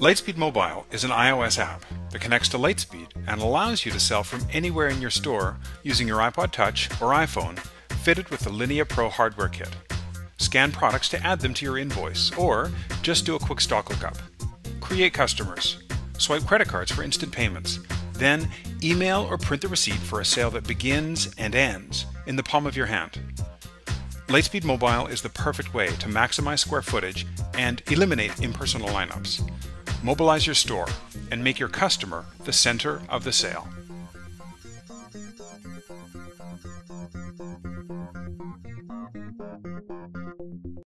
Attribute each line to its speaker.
Speaker 1: Lightspeed Mobile is an iOS app that connects to Lightspeed and allows you to sell from anywhere in your store using your iPod Touch or iPhone fitted with the Linea Pro hardware kit. Scan products to add them to your invoice or just do a quick stock lookup. Create customers. Swipe credit cards for instant payments. Then email or print the receipt for a sale that begins and ends in the palm of your hand. Lightspeed Mobile is the perfect way to maximize square footage and eliminate impersonal lineups mobilize your store, and make your customer the center of the sale.